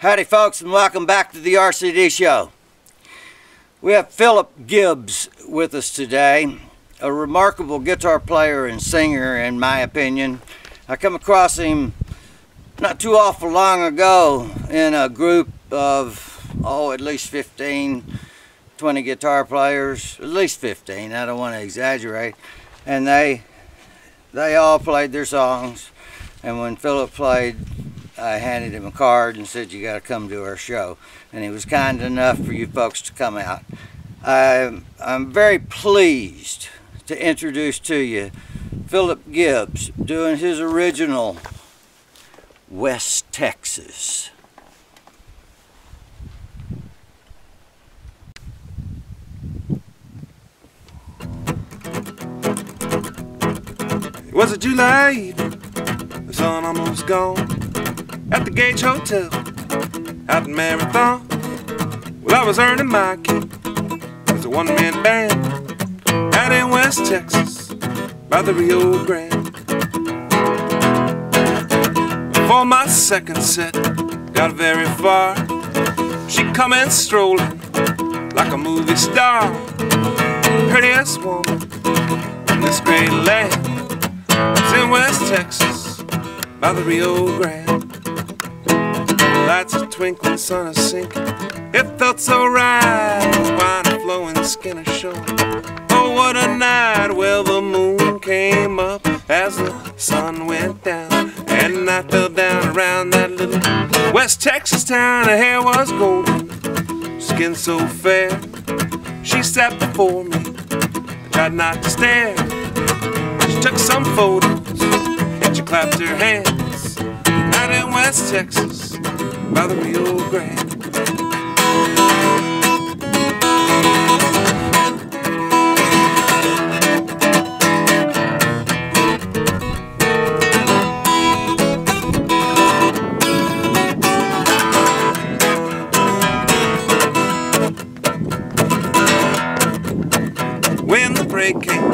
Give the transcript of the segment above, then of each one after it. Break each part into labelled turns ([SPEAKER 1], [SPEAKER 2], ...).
[SPEAKER 1] Howdy, folks, and welcome back to the RCD Show. We have Philip Gibbs with us today, a remarkable guitar player and singer, in my opinion. I come across him not too awful long ago in a group of, oh, at least 15, 20 guitar players, at least 15, I don't want to exaggerate. And they, they all played their songs. And when Philip played I handed him a card and said, you got to come to our show. And he was kind enough for you folks to come out. I'm, I'm very pleased to introduce to you Philip Gibbs doing his original West Texas.
[SPEAKER 2] It was a July the sun almost gone at the Gage Hotel out in Marathon. Well, I was earning my keep as a one-man band out in West Texas by the Rio Grande. For my second set, got very far. She come in strolling like a movie star, prettiest woman in this great land. It's in West Texas by the Rio Grande lights are twinkling, sun is sinking. It felt so right, wine flowing, skin showing. Oh, what a night! Well, the moon came up as the sun went down, and I fell down around that little West Texas town. Her hair was golden, skin so fair. She sat before me, I tried not to stare. She took some photos and she clapped her hands out in West Texas by the Rio Grande. When the break came,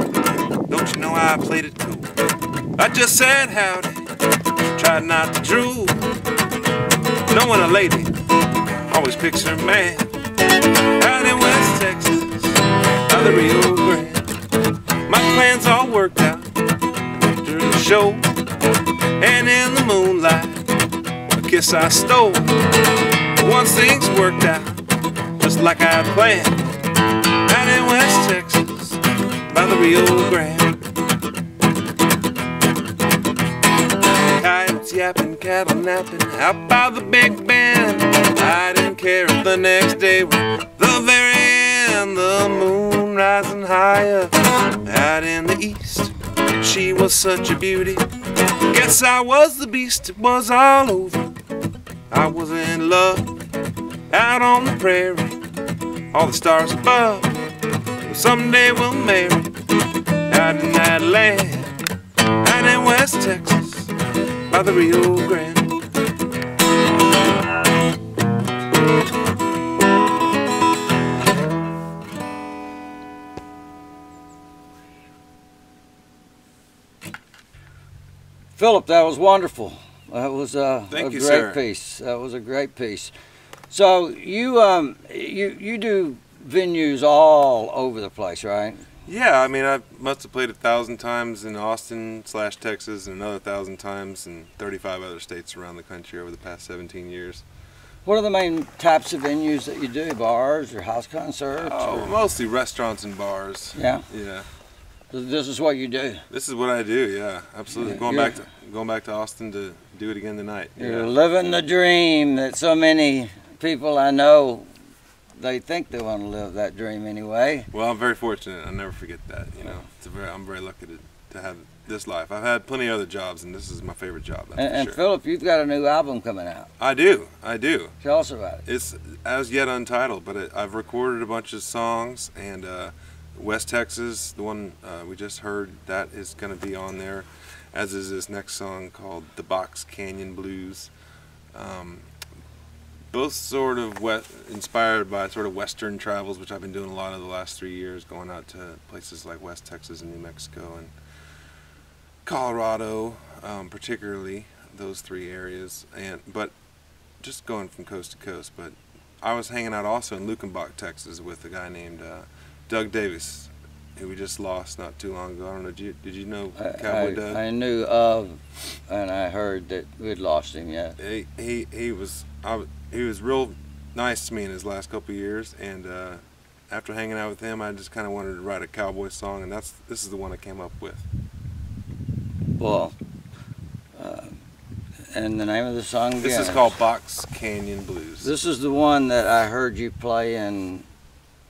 [SPEAKER 2] don't you know I played it cool? I just said howdy, tried not to drool. Knowing a lady always picks her man out in West Texas by the Rio Grande. My plans all worked out after the show, and in the moonlight, a kiss I stole. Once things worked out just like I planned out in West Texas by the Rio Grande. Yapping, cattle napping out by the Big Bend. I didn't care if the next day was the very end. The moon rising higher out in the east. She was such a beauty. Guess I was the beast. It was all over. I was in love out on the prairie. All the stars above. Someday we'll marry out in that land, out in West Texas by the Rio Grande.
[SPEAKER 1] Philip, that was wonderful. That was uh,
[SPEAKER 2] Thank
[SPEAKER 1] a
[SPEAKER 2] you,
[SPEAKER 1] great
[SPEAKER 2] sir.
[SPEAKER 1] piece. That was a great piece. So you um you you do venues all over the place, right?
[SPEAKER 2] Yeah, I mean, I must have played a thousand times in Austin slash Texas and another thousand times in 35 other states around the country over the past 17 years.
[SPEAKER 1] What are the main types of venues that you do? Bars or house concerts?
[SPEAKER 2] Oh,
[SPEAKER 1] or-
[SPEAKER 2] mostly restaurants and bars.
[SPEAKER 1] yeah.
[SPEAKER 2] Yeah,
[SPEAKER 1] This is what you do.
[SPEAKER 2] this is what I do. Yeah, absolutely.
[SPEAKER 1] Yeah,
[SPEAKER 2] going back to going back to Austin to do it again tonight.
[SPEAKER 1] You're
[SPEAKER 2] Yeah.
[SPEAKER 1] living the dream that so many people I know they think they want to live that dream anyway.
[SPEAKER 2] Well, I'm very fortunate. I never forget that. You know, it's a very I'm very lucky to, to have this life. I've had plenty of other jobs, and this is my favorite job. That's
[SPEAKER 1] And, and
[SPEAKER 2] sure.
[SPEAKER 1] Philip, you've got a new album coming out.
[SPEAKER 2] I do. I do.
[SPEAKER 1] Tell us about it.
[SPEAKER 2] It's as yet untitled, but it, I've recorded a bunch of songs, and uh, West Texas, the one uh, we just heard, that is going to be on there, as is this next song called "The Box Canyon Blues." Um, both sort of wet, inspired by sort of Western travels, which I've been doing a lot of the last three years, going out to places like West Texas and New Mexico and Colorado, um, particularly those three areas. And but just going from coast to coast. But I was hanging out also in Luckenbach, Texas, with a guy named uh, Doug Davis, who we just lost not too long ago. I don't know. Did you, did you know Cowboy
[SPEAKER 1] I,
[SPEAKER 2] Doug?
[SPEAKER 1] I knew of, and I heard that we'd lost him. Yeah.
[SPEAKER 2] he, he he was I, he was real nice to me in his last couple years, and uh, after hanging out with him, I just kind of wanted to write a cowboy song, and that's this is the one I came up with.
[SPEAKER 1] Well, uh, and the name of the song.
[SPEAKER 2] This is called Box Canyon Blues.
[SPEAKER 1] This is the one that I heard you play in,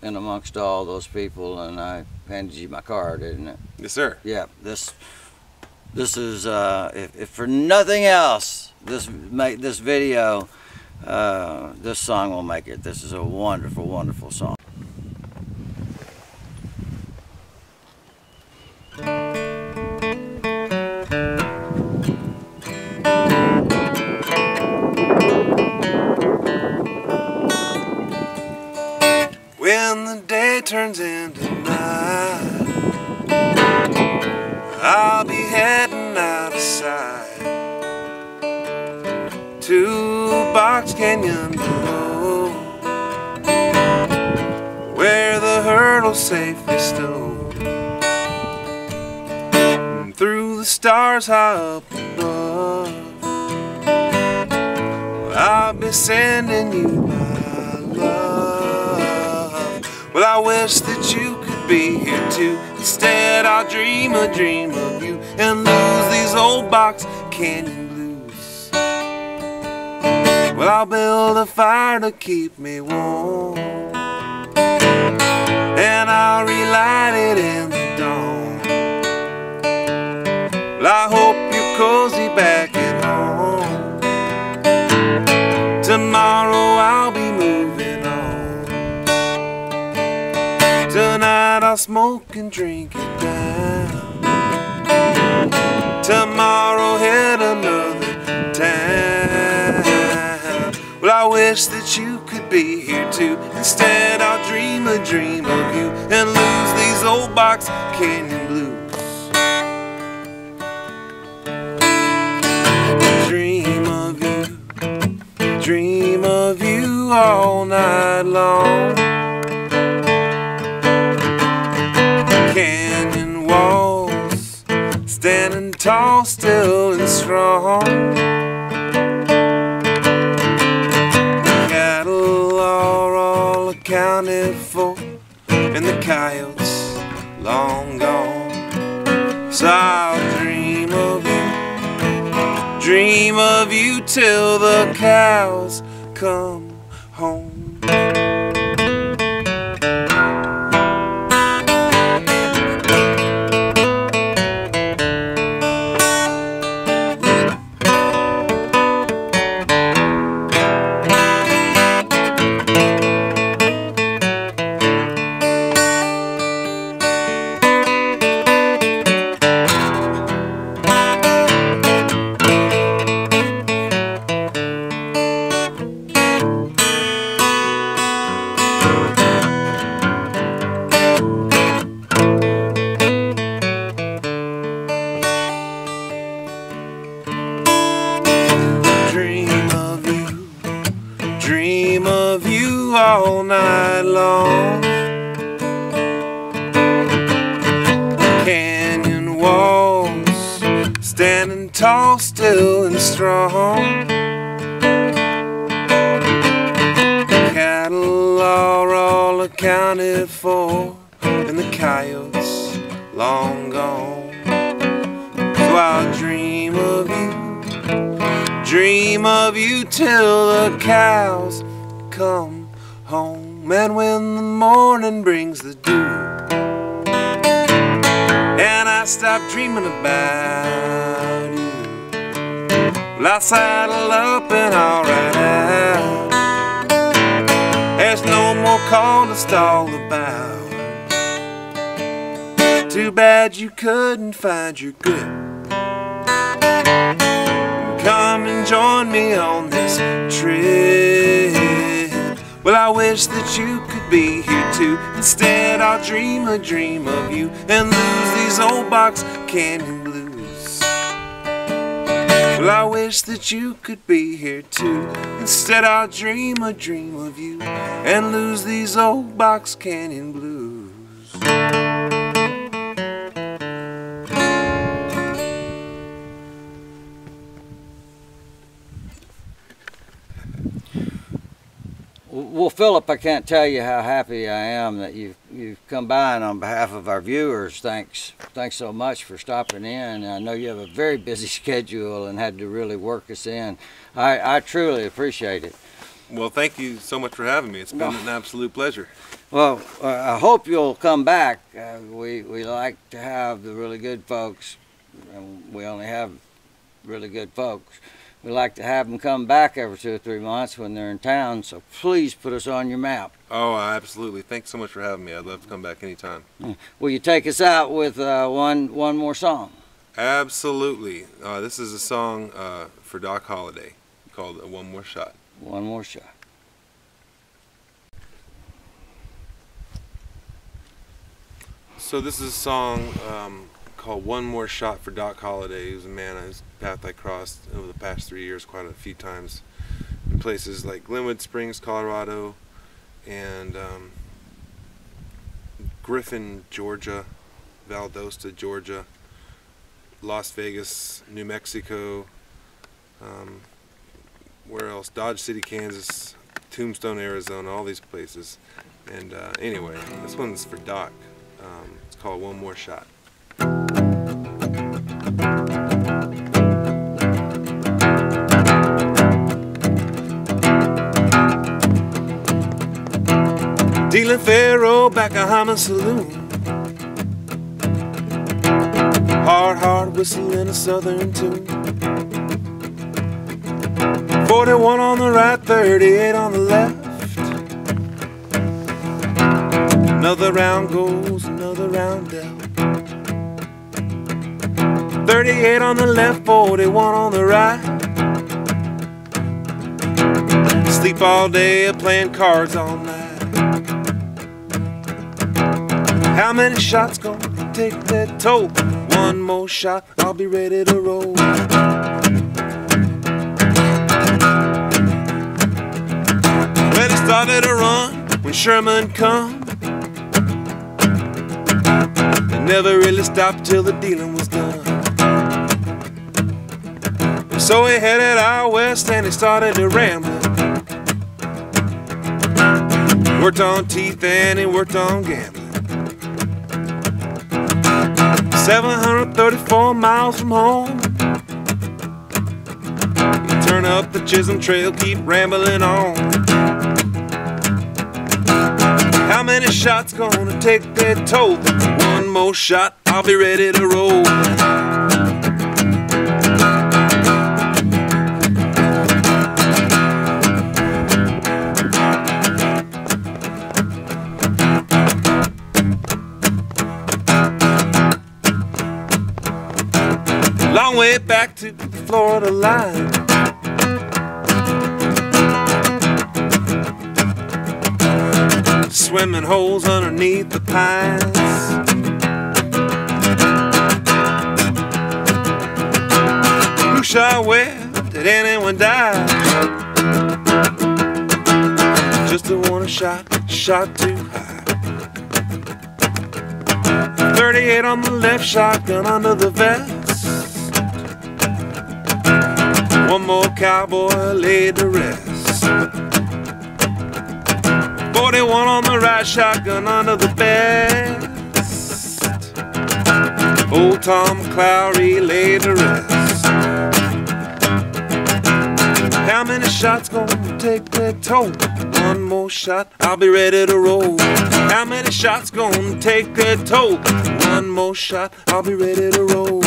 [SPEAKER 1] in amongst all those people, and I handed you my card, didn't it?
[SPEAKER 2] yes, sir.
[SPEAKER 1] Yeah. This, this is uh, if, if for nothing else, this make this video, uh, this song will make it. This is a wonderful, wonderful song.
[SPEAKER 2] Through the stars high up above. I'll be sending you my love. Well, I wish that you could be here too. Instead, I'll dream a dream of you and lose these old box canyon blues. Well, I'll build a fire to keep me warm, smoke and drink it down. Tomorrow hit another town. Well, I wish that you could be here too. Instead, I'll dream a dream of you and lose these old box canyon blues. Dream of you dream of you all night long. Tall, still and strong. Cattle are all accounted for, and the coyotes long gone. So I'll dream of you dream of you till the cows come all night long. Canyon walls, standing tall, still and strong. Cattle are all accounted for, and the coyotes long gone. So I'll dream of you dream of you till the cows come home. And when the morning brings the dew, and I stop dreaming about you, well, I saddle up and I'll ride out. There's no more call to stall about. Too bad you couldn't find your good. Come and join me on this trip. Well, I wish that you could be here too. Instead, I'll dream a dream of you and lose these old box canyon blues. Well, I wish that you could be here too. Instead, I'll dream a dream of you and lose these old box canyon blues.
[SPEAKER 1] Well, Philip, I can't tell you how happy I am that you've you've come by, and on behalf of our viewers, thanks thanks so much for stopping in. I know you have a very busy schedule and had to really work us in. I, I truly appreciate it.
[SPEAKER 2] Well, thank you so much for having me. It's been
[SPEAKER 1] No.
[SPEAKER 2] an absolute pleasure.
[SPEAKER 1] Well, uh, I hope you'll come back. Uh, we we like to have the really good folks, and we only have really good folks. We like to have them come back every two or three months when they're in town. So please put us on your map.
[SPEAKER 2] Oh, absolutely. Thanks so much for having me. I'd love to come back anytime.
[SPEAKER 1] Will you take us out with uh, one one more song?
[SPEAKER 2] Absolutely. Uh, this is a song uh, for Doc Holliday called uh, One More Shot.
[SPEAKER 1] One more shot.
[SPEAKER 2] So this is a song um, called One More Shot for Doc Holliday. Was a man whose path I crossed over the past three years quite a few times in places like Glenwood Springs, Colorado, and um, Griffin, Georgia, Valdosta, Georgia, Las Vegas, New Mexico, um, where else? Dodge City, Kansas, Tombstone, Arizona, all these places. And uh, anyway, this one's for Doc. Um, it's called One More Shot. Dealing faro back at Hyman Saloon. Hard, hard whistling a southern tune. 41 on the right, 38 on the left. Another round goes, another round dealt. 38 on the left, 41 on the right. Sleep all day, playing cards all night. How many shots gonna take that toll? One more shot, I'll be ready to roll. Well, he started to run when Sherman come. They never really stopped till the dealing was done. So he headed out west and he started to ramble. Worked on teeth and he worked on gambling. 734 miles from home. You turn up the Chisholm Trail, keep rambling on. How many shots gonna take that toll? One more shot, I'll be ready to roll. Back to the Florida line. Swimming holes underneath the pines. Who shot where? Did anyone die? Just a one shot, shot too high. 38 on the left, shotgun under the vest. One more cowboy laid to rest. 41 on the right, shotgun under the best. Old Tom McLaury laid to rest. How many shots gonna take that toll? One more shot, I'll be ready to roll. How many shots gonna take that toll? One more shot, I'll be ready to roll.